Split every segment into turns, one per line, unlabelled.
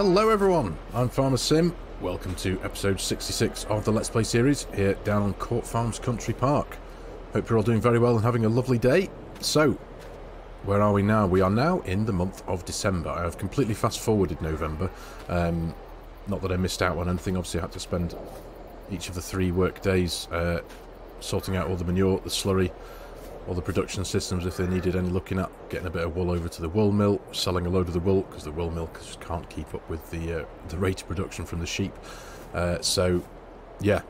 Hello everyone, I'm Farmer Sim. Welcome to episode 66 of the Let's Play series here down on Court Farms Country Park. Hope you're all doing very well and having a lovely day. So, where are we now? We are now in the month of December. I have completely fast forwarded November. Um, not that I missed out on anything, obviously I had to spend each of the three work days uh, sorting out all the manure, the slurry, all the production systems if they needed any looking at, getting a bit of wool over to the wool mill, selling a load of the wool because the wool mill just can't keep up with the uh, the rate of production from the sheep. Uh, so, yeah,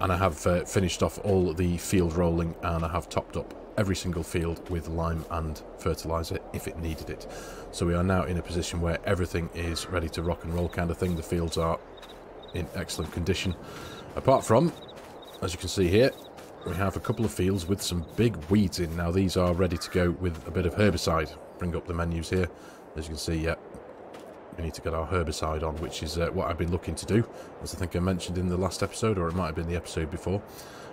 and I have uh, finished off all the field rolling and I have topped up every single field with lime and fertilizer if it needed it. So we are now in a position where everything is ready to rock and roll kind of thing. The fields are in excellent condition. Apart from, as you can see here, we have a couple of fields with some big weeds in. Now these are ready to go with a bit of herbicide. Bring up the menus here. As you can see, yeah, we need to get our herbicide on, which is uh, what I've been looking to do, as I think I mentioned in the last episode, or it might have been the episode before.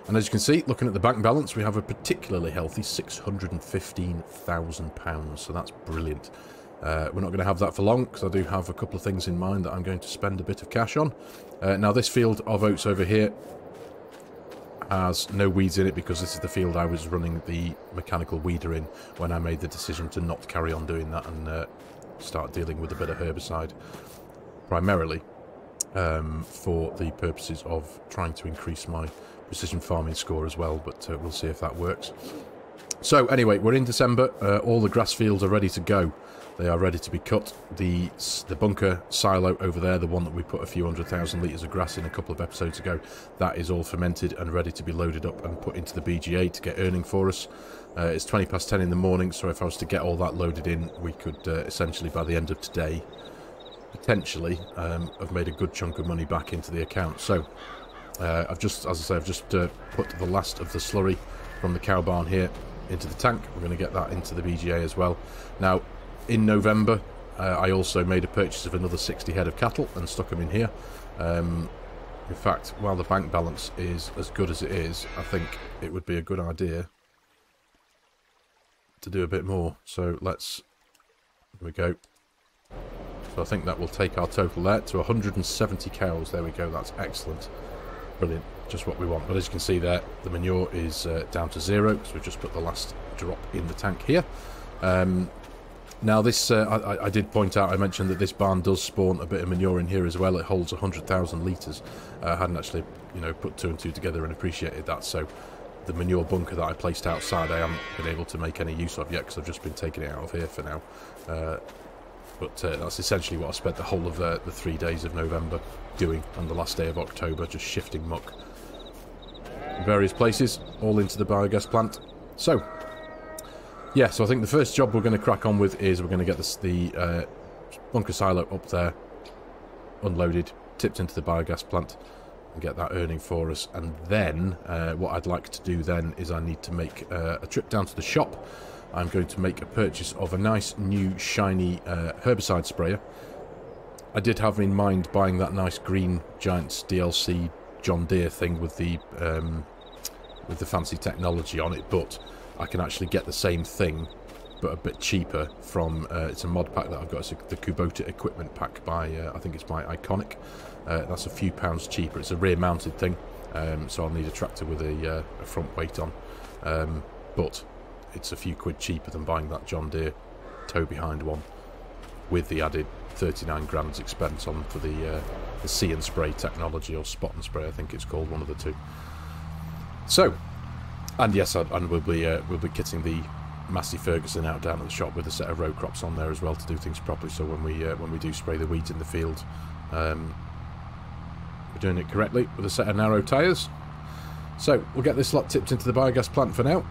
And as you can see, looking at the bank balance, we have a particularly healthy £615,000, so that's brilliant. Uh, we're not going to have that for long, because I do have a couple of things in mind that I'm going to spend a bit of cash on. Uh, now, this field of oats over here has no weeds in it because this is the field I was running the mechanical weeder in when I made the decision to not carry on doing that and uh, start dealing with a bit of herbicide. Primarily um, for the purposes of trying to increase my precision farming score as well but uh, we'll see if that works. So anyway we're in December uh, all the grass fields are ready to go they are ready to be cut. The the bunker silo over there, the one that we put a few hundred thousand litres of grass in a couple of episodes ago, that is all fermented and ready to be loaded up and put into the BGA to get earning for us. Uh, it's 20 past 10 in the morning, so if I was to get all that loaded in, we could uh, essentially, by the end of today, potentially um, have made a good chunk of money back into the account. So, uh, I've just, as I say, I've just uh, put the last of the slurry from the cow barn here into the tank. We're going to get that into the BGA as well. Now, in November, uh, I also made a purchase of another 60 head of cattle and stuck them in here. Um, in fact, while the bank balance is as good as it is, I think it would be a good idea to do a bit more. So let's, here we go. So I think that will take our total there to 170 cows. There we go, that's excellent. Brilliant, just what we want. But as you can see there, the manure is uh, down to zero because we've just put the last drop in the tank here. Um, now this, uh, I, I, did point out, I mentioned that this barn does spawn a bit of manure in here as well. It holds 100,000 litres. Uh, I hadn't actually, you know, put two and two together and appreciated that. So the manure bunker that I placed outside, I haven't been able to make any use of yet because I've just been taking it out of here for now. Uh, but uh, that's essentially what I spent the whole of the, the three days of November doing and the last day of October, just shifting muck. In various places, all into the biogas plant. So, yeah, so I think the first job we're going to crack on with is we're going to get this, the uh, bunker silo up there, unloaded, tipped into the biogas plant, and get that earning for us. And then, uh, what I'd like to do then is I need to make uh, a trip down to the shop. I'm going to make a purchase of a nice new shiny uh, herbicide sprayer. I did have in mind buying that nice green Giants DLC John Deere thing with the um, with the fancy technology on it, but I can actually get the same thing but a bit cheaper from uh, it's a mod pack that I've got. It's a, the Kubota equipment pack by uh, I think it's by Iconic. Uh, that's a few pounds cheaper. It's a rear mounted thing um, so I'll need a tractor with a, uh, a front weight on. Um, but it's a few quid cheaper than buying that John Deere tow behind one with the added 39 grams expense on for the, uh, the see and spray technology or spot and spray I think it's called one of the two. So and yes, and we'll be uh, we'll be kitting the Massey Ferguson out down at the shop with a set of row crops on there as well to do things properly. So when we uh, when we do spray the weeds in the field, um, we're doing it correctly with a set of narrow tyres. So we'll get this lot tipped into the biogas plant for now,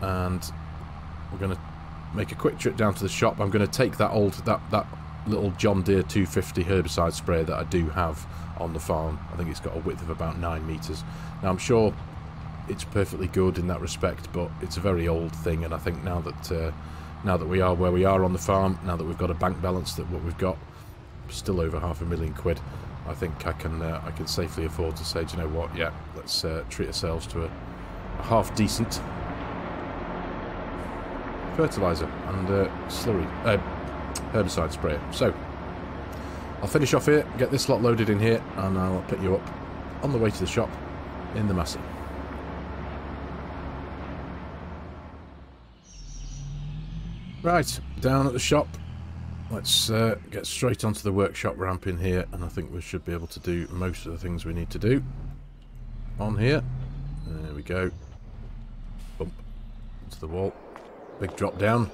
and we're going to make a quick trip down to the shop. I'm going to take that old that that little John Deere 250 herbicide sprayer that I do have on the farm. I think it's got a width of about nine meters. Now I'm sure it's perfectly good in that respect, but it's a very old thing, and I think now that uh, now that we are where we are on the farm, now that we've got a bank balance that what we've got, still over half a million quid, I think I can uh, I can safely afford to say, do you know what? Yeah, let's uh, treat ourselves to a, a half decent fertilizer and uh, slurry uh, herbicide sprayer. So I'll finish off here, get this lot loaded in here, and I'll pick you up on the way to the shop in the Massey. Right, down at the shop. Let's uh, get straight onto the workshop ramp in here, and I think we should be able to do most of the things we need to do on here. There we go. Bump into the wall. Big drop down.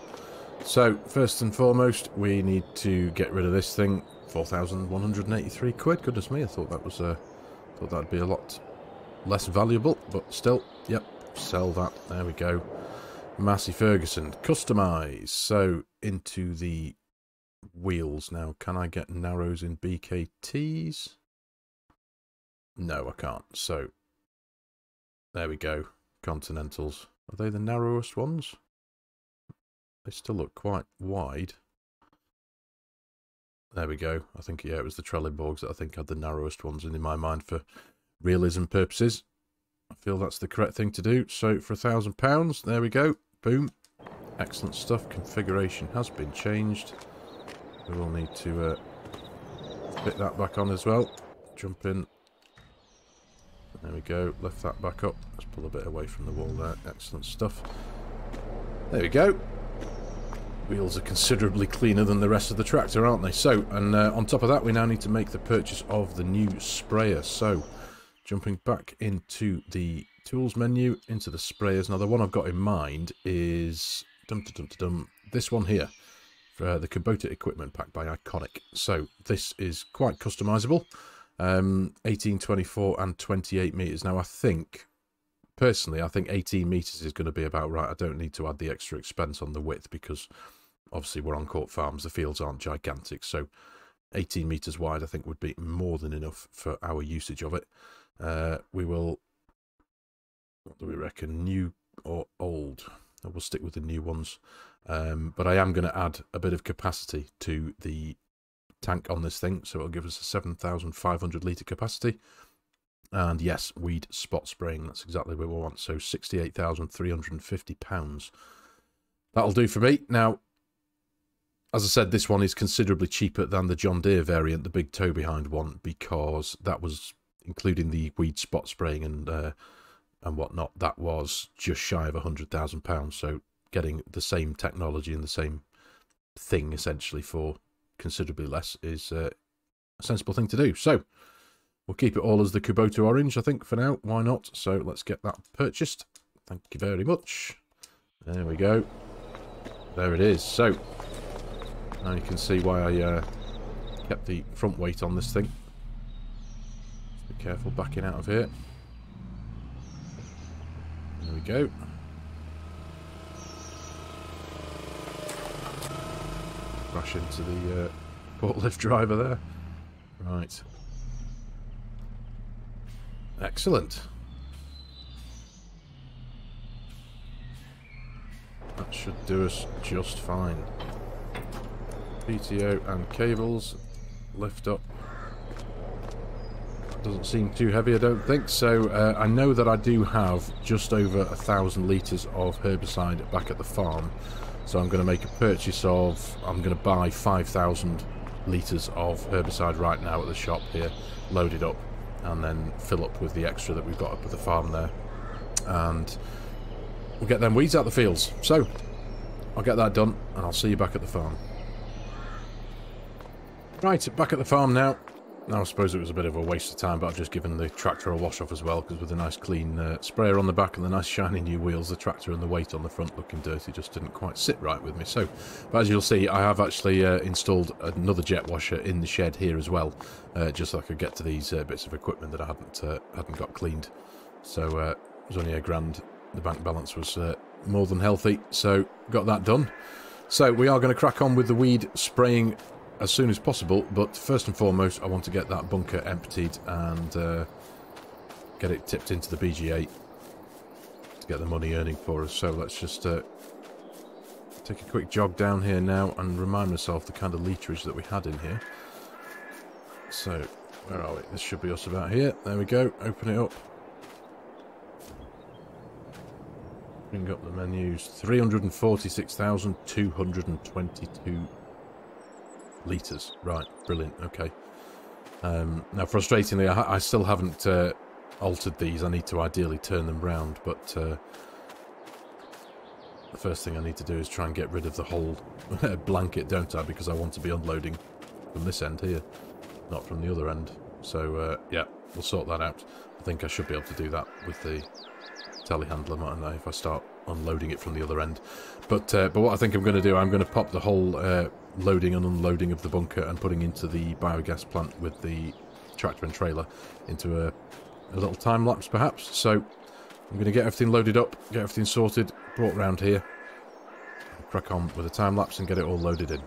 So, first and foremost, we need to get rid of this thing. 4,183 quid. Goodness me, I thought that was, uh, thought that'd be a lot less valuable, but still, yep, sell that. There we go. Massey Ferguson. Customize. So into the wheels now. Can I get narrows in BKTs? No, I can't. So there we go. Continentals. Are they the narrowest ones? They still look quite wide. There we go. I think, yeah, it was the Trelleborgs that I think had the narrowest ones in my mind for realism purposes. I feel that's the correct thing to do. So for a thousand pounds, there we go. Boom. Excellent stuff. Configuration has been changed. We will need to uh, fit that back on as well. Jump in. There we go. Lift that back up. Let's pull a bit away from the wall there. Excellent stuff. There we go. Wheels are considerably cleaner than the rest of the tractor, aren't they? So, and uh, on top of that, we now need to make the purchase of the new sprayer. So, Jumping back into the tools menu, into the sprayers. Now, the one I've got in mind is dum dum dum. This one here, for the Kubota equipment pack by Iconic. So this is quite customizable. Um, 18, 24, and 28 meters. Now, I think personally, I think 18 meters is going to be about right. I don't need to add the extra expense on the width because obviously we're on Court Farms. The fields aren't gigantic, so 18 meters wide, I think, would be more than enough for our usage of it. Uh, we will, what do we reckon, new or old? I will stick with the new ones. Um, but I am going to add a bit of capacity to the tank on this thing, so it'll give us a 7,500 litre capacity. And yes, weed spot spraying, that's exactly what we want. So £68,350. That'll do for me. Now, as I said, this one is considerably cheaper than the John Deere variant, the big toe behind one, because that was including the weed spot spraying and uh, and whatnot, that was just shy of a hundred thousand pounds. So getting the same technology and the same thing essentially for considerably less is uh, a sensible thing to do. So we'll keep it all as the Kubota Orange, I think, for now. Why not? So let's get that purchased. Thank you very much. There we go. There it is. So now you can see why I uh, kept the front weight on this thing. Careful backing out of here. There we go. Crash into the uh, forklift driver there. Right. Excellent. That should do us just fine. PTO and cables lift up doesn't seem too heavy, I don't think. So uh, I know that I do have just over a thousand litres of herbicide back at the farm. So I'm going to make a purchase of, I'm going to buy 5,000 litres of herbicide right now at the shop here, load it up, and then fill up with the extra that we've got up at the farm there. And we'll get them weeds out the fields. So I'll get that done, and I'll see you back at the farm. Right, back at the farm now. Now I suppose it was a bit of a waste of time, but I've just given the tractor a wash off as well, because with a nice clean uh, sprayer on the back and the nice shiny new wheels, the tractor and the weight on the front looking dirty just didn't quite sit right with me. So, but as you'll see, I have actually uh, installed another jet washer in the shed here as well, uh, just so I could get to these uh, bits of equipment that I hadn't uh, hadn't got cleaned. So uh, it was only a grand. The bank balance was more than healthy, so got that done. So we are going to crack on with the weed spraying as soon as possible, but first and foremost, I want to get that bunker emptied and uh, get it tipped into the BGA to get the money earning for us. So let's just uh, take a quick jog down here now and remind myself the kind of literage that we had in here. So, where are we? This should be us about here. There we go. Open it up. Bring up the menus. 346,222 litres. Right, brilliant, okay. Um, now, frustratingly, I, I still haven't uh, altered these. I need to ideally turn them round, but uh, the first thing I need to do is try and get rid of the whole blanket, don't I? Because I want to be unloading from this end here, not from the other end. So, uh, yeah, we'll sort that out. I think I should be able to do that with the telehandler, mightn't I, if I start unloading it from the other end. But uh, but what I think I'm going to do, I'm going to pop the whole uh, loading and unloading of the bunker and putting into the biogas plant with the tractor and trailer into a, a little time lapse perhaps. So I'm going to get everything loaded up, get everything sorted, brought round here, crack on with a time lapse and get it all loaded in.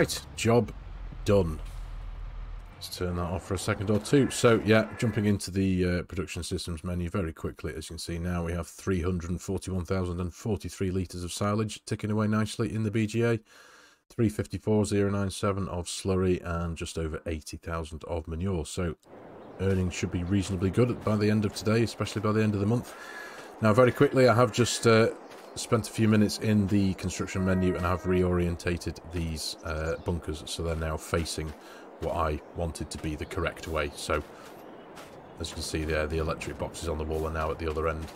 Right, job done. Let's turn that off for a second or two. So, yeah, jumping into the uh, production systems menu very quickly. As you can see now, we have 341,043 litres of silage ticking away nicely in the BGA. 354,097 of slurry and just over 80,000 of manure. So, earnings should be reasonably good by the end of today, especially by the end of the month. Now, very quickly, I have just uh, spent a few minutes in the construction menu and I've reorientated these uh, bunkers so they're now facing what I wanted to be the correct way. So, as you can see there, the electric boxes on the wall are now at the other end.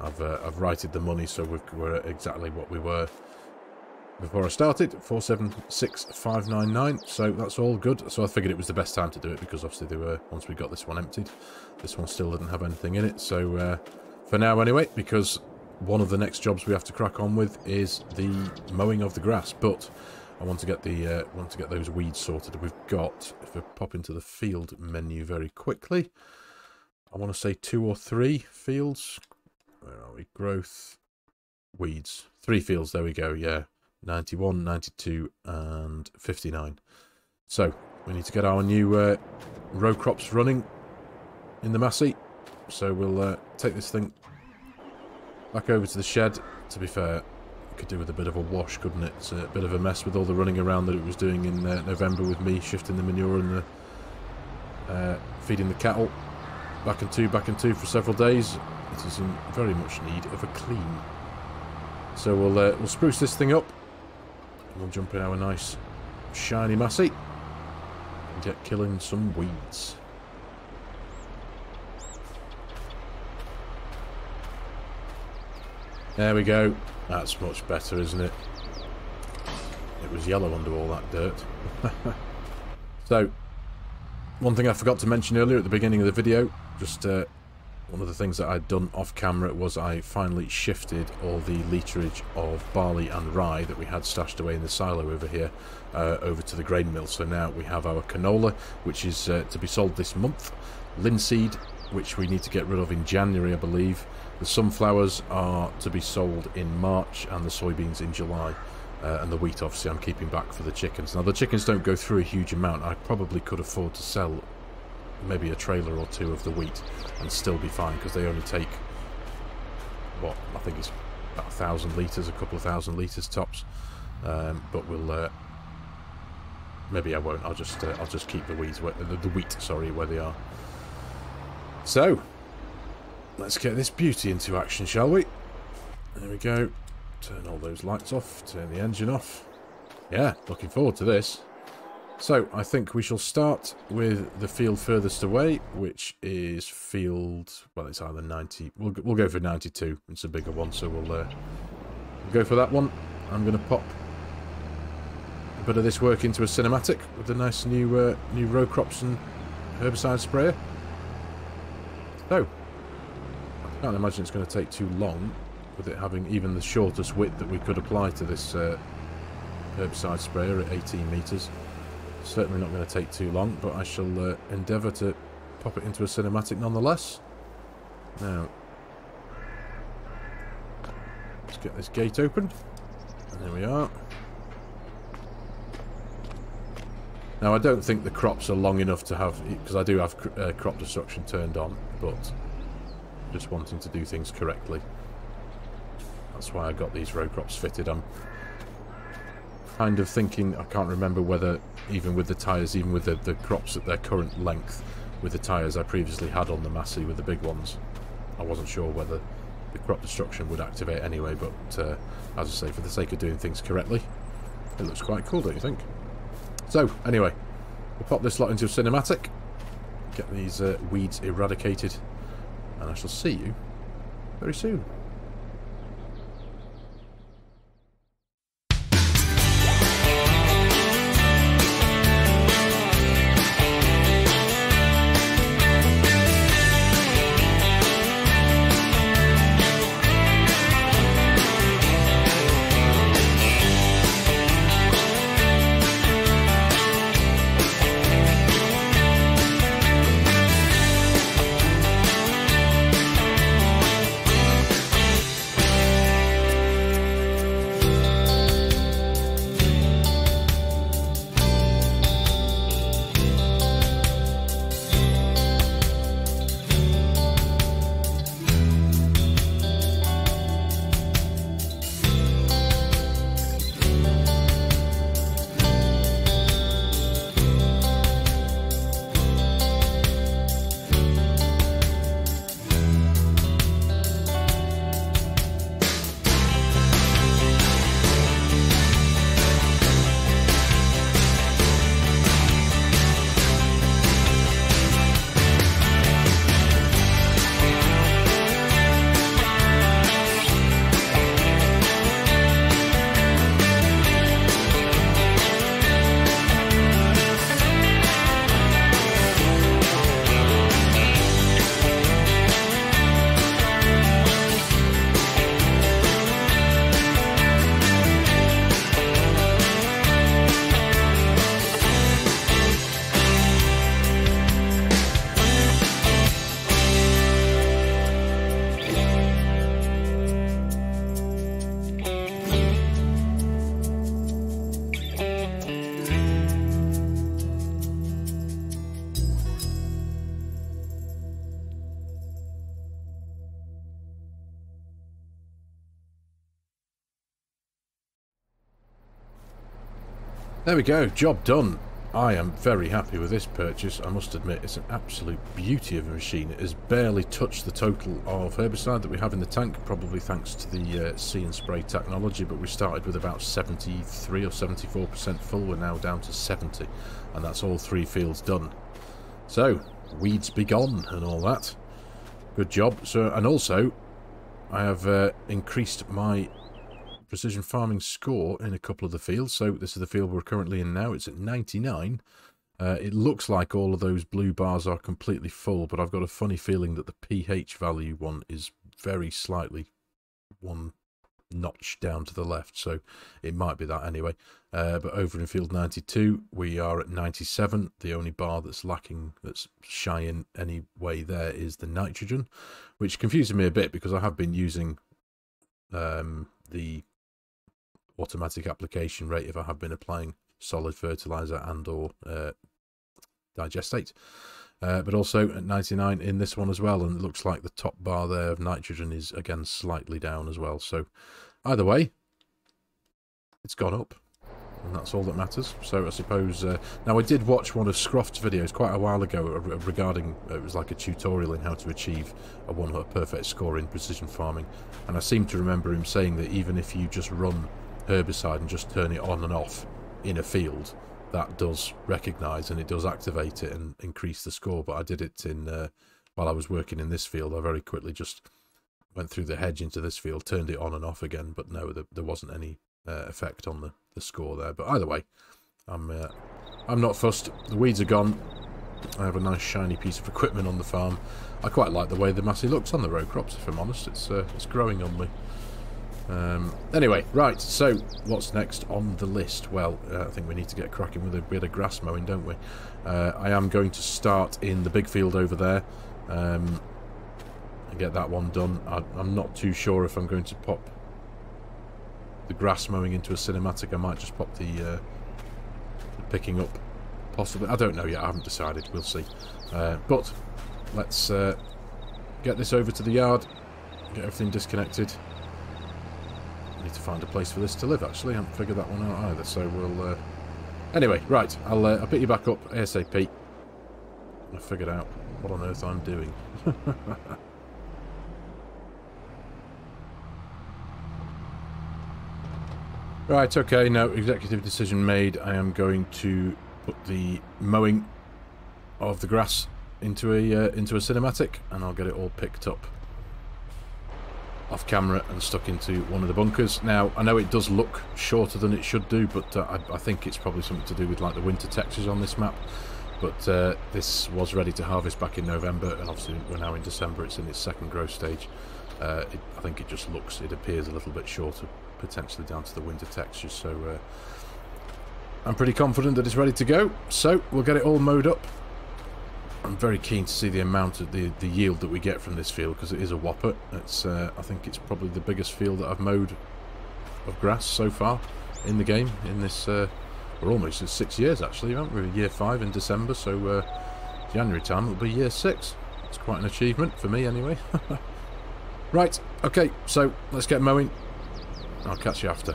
I've uh, I've righted the money so we're exactly what we were before I started, 476599, so that's all good. So I figured it was the best time to do it because obviously they were, once we got this one emptied, this one still didn't have anything in it. So uh, for now anyway, because one of the next jobs we have to crack on with is the mowing of the grass. But I want to get the uh, want to get those weeds sorted. We've got if we pop into the field menu very quickly. I want to say two or three fields. Where are we? Growth, weeds. Three fields. There we go. Yeah, 91, 92, and 59. So we need to get our new uh, row crops running in the Massey. So we'll uh, take this thing back over to the shed. To be fair, it could do with a bit of a wash, couldn't it? It's a bit of a mess with all the running around that it was doing in uh, November with me shifting the manure and the, uh, feeding the cattle. Back and two, back and two for several days. It is in very much need of a clean. So we'll uh, we'll spruce this thing up. We'll jump in our nice shiny Massey and get killing some weeds. There we go. That's much better, isn't it? It was yellow under all that dirt. so, one thing I forgot to mention earlier at the beginning of the video, just uh, one of the things that I'd done off camera was I finally shifted all the literage of barley and rye that we had stashed away in the silo over here uh, over to the grain mill. So now we have our canola, which is uh, to be sold this month, linseed, which we need to get rid of in January, I believe, the sunflowers are to be sold in March and the soybeans in July. Uh, and the wheat, obviously, I'm keeping back for the chickens. Now, the chickens don't go through a huge amount. I probably could afford to sell maybe a trailer or two of the wheat and still be fine because they only take, what, I think it's about a thousand litres, a couple of thousand litres tops. Um, but we'll, uh, maybe I won't. I'll just, uh, I'll just keep the weeds, where, the, the wheat, sorry, where they are. So, Let's get this beauty into action, shall we? There we go. Turn all those lights off. Turn the engine off. Yeah, looking forward to this. So, I think we shall start with the field furthest away, which is field... Well, it's either 90... We'll, we'll go for 92. It's a bigger one, so we'll, uh, go for that one. I'm going to pop a bit of this work into a cinematic with the nice new uh, new row crops and herbicide sprayer. So, can't imagine it's going to take too long with it having even the shortest width that we could apply to this uh, herbicide sprayer at 18 metres. Certainly not going to take too long, but I shall uh, endeavour to pop it into a cinematic nonetheless. Now, let's get this gate open. And there we are. Now, I don't think the crops are long enough to have, because I do have uh, crop destruction turned on, but just wanting to do things correctly. That's why I got these row crops fitted. I'm kind of thinking, I can't remember whether, even with the tyres, even with the, the crops at their current length, with the tyres I previously had on the Massey with the big ones, I wasn't sure whether the crop destruction would activate anyway, but uh, as I say, for the sake of doing things correctly, it looks quite cool, don't you think? So, anyway, we'll pop this lot into a cinematic, get these uh, weeds eradicated and I shall see you very soon. There we go, job done. I am very happy with this purchase. I must admit, it's an absolute beauty of a machine. It has barely touched the total of herbicide that we have in the tank, probably thanks to the uh, see and spray technology, but we started with about 73 or 74% full. We're now down to 70, and that's all three fields done. So, weeds be gone and all that. Good job. So, And also, I have uh, increased my precision farming score in a couple of the fields. So this is the field we're currently in now. It's at 99. Uh, it looks like all of those blue bars are completely full, but I've got a funny feeling that the pH value one is very slightly one notch down to the left, so it might be that anyway. Uh, but over in field 92, we are at 97. The only bar that's lacking, that's shy in any way there, is the nitrogen, which confuses me a bit because I have been using um, the automatic application rate if I have been applying solid fertilizer and or uh, digestate. Uh, but also at 99 in this one as well, and it looks like the top bar there of nitrogen is again slightly down as well. So either way, it's gone up, and that's all that matters. So I suppose uh, now I did watch one of Scroft's videos quite a while ago regarding it was like a tutorial in how to achieve a one perfect score in precision farming, and I seem to remember him saying that even if you just run herbicide and just turn it on and off in a field, that does recognise and it does activate it and increase the score. But I did it in uh, while I was working in this field. I very quickly just went through the hedge into this field, turned it on and off again. But no, there, there wasn't any uh, effect on the, the score there. But either way, I'm uh, I'm not fussed. The weeds are gone. I have a nice shiny piece of equipment on the farm. I quite like the way the Massey looks on the row crops, if I'm honest. It's uh, it's growing on me. Um, anyway, right, so what's next on the list? Well, uh, I think we need to get cracking with a bit of grass mowing, don't we? Uh, I am going to start in the big field over there um, and get that one done. I, am not too sure if I'm going to pop the grass mowing into a cinematic. I might just pop the, uh, the picking up, possibly. I don't know yet. I haven't decided. We'll see. Uh, but let's uh, get this over to the yard, get everything disconnected need to find a place for this to live, actually. I haven't figured that one out either, so we'll... Uh... Anyway, right, I'll, uh, I'll pick you back up ASAP. I figured out what on earth I'm doing. right, okay, now executive decision made. I am going to put the mowing of the grass into a uh, into a cinematic and I'll get it all picked up off camera and stuck into one of the bunkers. Now, I know it does look shorter than it should do, but uh, I, I, think it's probably something to do with like the winter textures on this map. But uh, this was ready to harvest back in November, and obviously we're now in December. It's in its second growth stage. Uh, it, I think it just looks, it appears a little bit shorter, potentially down to the winter textures. So uh, I'm pretty confident that it's ready to go. So we'll get it all mowed up I'm very keen to see the amount of the, the yield that we get from this field because it is a whopper. It's uh, I think it's probably the biggest field that I've mowed of grass so far in the game in this uh, we're almost at six years actually aren't we? Year five in December so uh, January time it'll be year six. It's quite an achievement for me anyway. Right okay so let's get mowing. I'll catch you after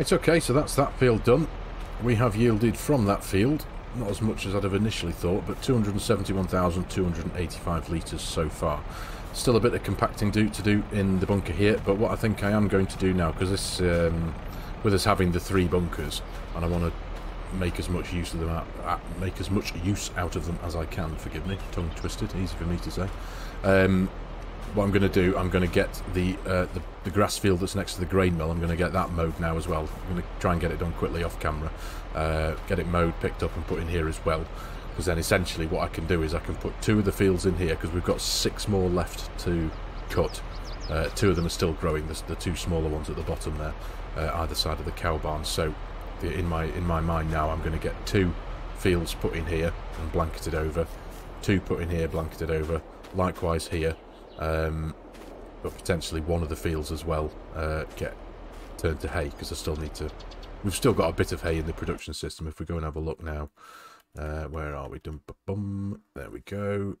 Right, okay, so that's that field done. We have yielded from that field, not as much as I'd have initially thought, but 271,285 litres so far. Still a bit of compacting do to do in the bunker here, but what I think I am going to do now, because this, um, with us having the three bunkers, and I want to make as much use of them, out, make as much use out of them as I can. Forgive me, tongue twisted, easy for me to say. Um, what I'm going to do, I'm going to get the, uh, the, the grass field that's next to the grain mill. I'm going to get that mowed now as well. I'm going to try and get it done quickly off camera, uh, get it mowed, picked up, and put in here as well. Because then essentially what I can do is I can put two of the fields in here because we've got six more left to cut. Uh, two of them are still growing. There's the two smaller ones at the bottom there, uh, either side of the cow barn. So the, in my in my mind now, I'm going to get two fields put in here and blanketed over, two put in here, blanketed over. Likewise here, um, but potentially one of the fields as well uh, get turned to hay because I still need to. We've still got a bit of hay in the production system. If we go and have a look now, uh, where are we? Dum bum. There we go.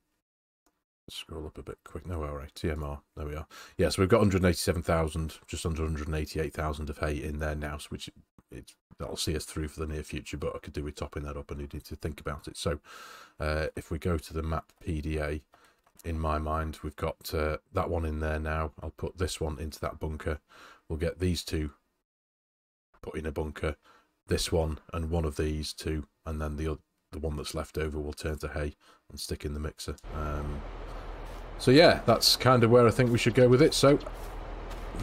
Scroll up a bit quick. No, all right. TMR. There we are. Yeah, so we've got 187,000, just under 188,000 of hay in there now, which it's that'll see us through for the near future. But I could do with topping that up, and need to think about it. So, uh, if we go to the map PDA, in my mind. We've got uh, that one in there now. I'll put this one into that bunker. We'll get these two put in a bunker. This one and one of these two, and then the other, the one that's left over will turn to hay and stick in the mixer. Um, so yeah, that's kind of where I think we should go with it. So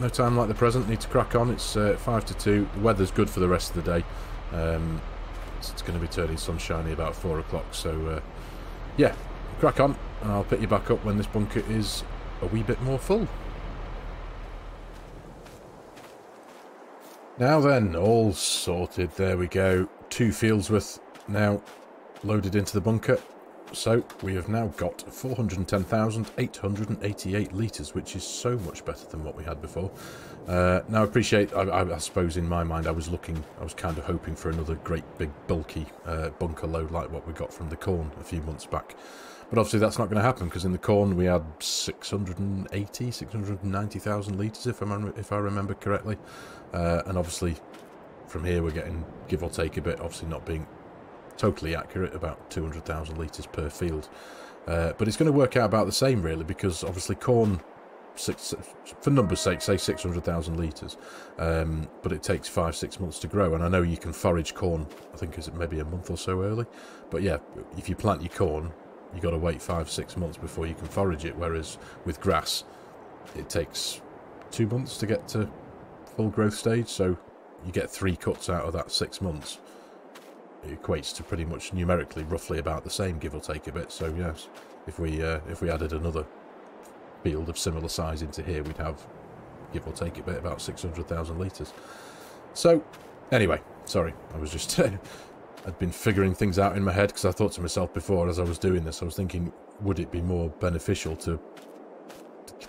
no time like the present. Need to crack on. It's uh, five to two. The weather's good for the rest of the day. Um, it's, it's going to be turning sunshiny about four o'clock. So uh, yeah, crack on and I'll pick you back up when this bunker is a wee bit more full. Now then, all sorted. There we go. Two fields worth now loaded into the bunker. So we have now got 410,888 litres, which is so much better than what we had before. Uh, now, I appreciate, I, I, I, suppose in my mind, I was looking, I was kind of hoping for another great big bulky uh, bunker load like what we got from the corn a few months back. But obviously that's not going to happen because in the corn we had 680, 690,000 litres if, I if I remember correctly. Uh, and obviously from here we're getting, give or take a bit, obviously not being totally accurate, about 200,000 litres per field. Uh, but it's going to work out about the same really because obviously corn Six, for numbers' sake, say 600,000 litres, um, but it takes five, six months to grow. And I know you can forage corn, I think is it maybe a month or so early. But yeah, if you plant your corn, you got to wait five, six months before you can forage it. Whereas with grass, it takes two months to get to full growth stage. So you get three cuts out of that six months. It equates to pretty much numerically roughly about the same, give or take a bit. So yes, if we uh, if we added another field of similar size into here, we'd have, give or take a bit, about 600,000 litres. So, anyway, sorry, I was just I'd been figuring things out in my head because I thought to myself before as I was doing this, I was thinking, would it be more beneficial to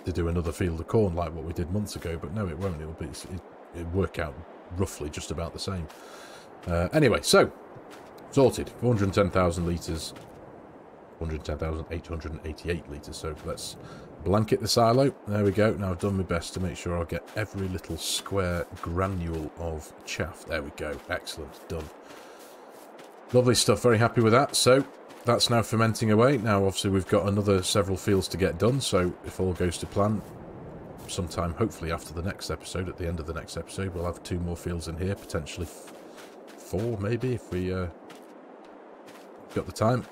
to do another field of corn like what we did months ago? But no, it won't. It'll be it, it work out roughly just about the same. Uh, anyway, so sorted. 410,000 litres. 110,888 litres. So let's blanket the silo. There we go. Now I've done my best to make sure I get every little square granule of chaff. There we go. Excellent. Done. Lovely stuff, very happy with that. So, that's now fermenting away. Now, obviously, we've got another several fields to get done, so if all goes to plan, sometime hopefully after the next episode, at the end of the next episode, we'll have two more fields in here, potentially four, maybe, if we uh, got the time.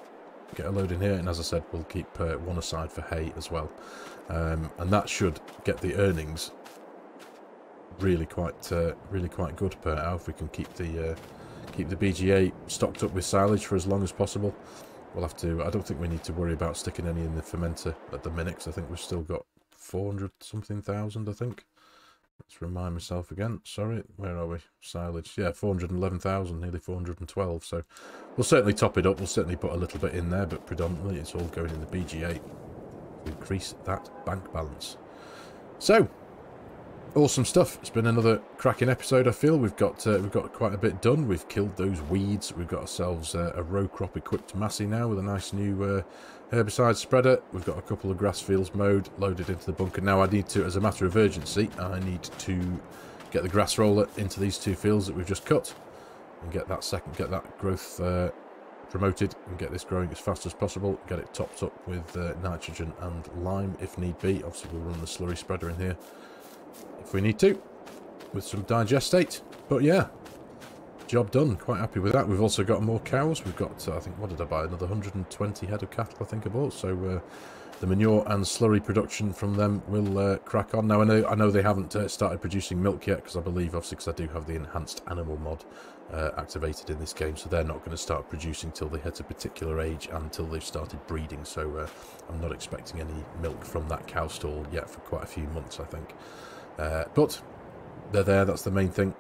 Get a load in here, and as I said, we'll keep uh, one aside for hay as well. Um, and that should get the earnings really quite uh, really quite good per hour if we can keep the uh, Keep the BGA stocked up with silage for as long as possible. We'll have to... I don't think we need to worry about sticking any in the fermenter at the minute, because I think we've still got 400 something thousand, I think. Let's remind myself again. Sorry, where are we? Silage. Yeah, 411,000, nearly 412. So we'll certainly top it up. We'll certainly put a little bit in there, but predominantly it's all going in the BGA increase that bank balance. So, awesome stuff. It's been another cracking episode. I feel we've got uh, we've got quite a bit done. We've killed those weeds. We've got ourselves uh, a row crop equipped Massey now with a nice new uh, herbicide spreader. We've got a couple of grass fields mowed, loaded into the bunker. Now I need to, as a matter of urgency, I need to get the grass roller into these two fields that we've just cut and get that second, get that growth uh, promoted and get this growing as fast as possible. Get it topped up with uh, nitrogen and lime if need be. Obviously, we'll run the slurry spreader in here if we need to with some digestate. But yeah, job done. Quite happy with that. We've also got more cows. We've got, uh, I think, what did I buy? Another 120 head of cattle, I think I bought. So uh, the manure and slurry production from them will uh, crack on. Now, I know I know they haven't uh, started producing milk yet because I believe, obviously, because I do have the enhanced animal mod uh, activated in this game, so they're not going to start producing till they hit a particular age and until they've started breeding. So uh, I'm not expecting any milk from that cow stall yet for quite a few months, I think. Uh, but they're there, that's the main thing.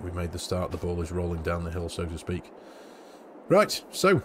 We made the start, the ball is rolling down the hill, so to speak. Right, so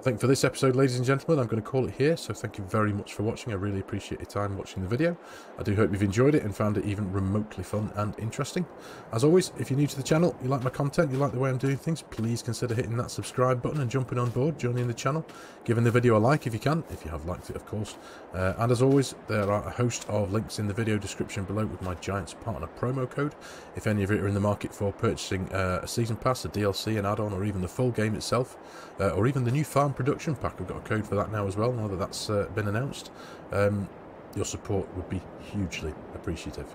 I think for this episode, ladies and gentlemen, I'm going to call it here. So thank you very much for watching. I really appreciate your time watching the video. I do hope you've enjoyed it and found it even remotely fun and interesting. As always, if you're new to the channel, you like my content, you like the way I'm doing things, please consider hitting that subscribe button and jumping on board, joining the channel, giving the video a like if you can, if you have liked it, of course. Uh, and as always, there are a host of links in the video description below with my Giants Partner promo code. If any of you are in the market for purchasing uh, a Season Pass, a DLC, an add-on, or even the full game itself, uh, or even the new Farm £10 production pack. We've got a code for that now as well, now that that's uh, been announced. Um, your support would be hugely appreciative.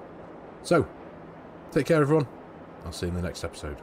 So, take care, everyone. I'll see you in the next episode.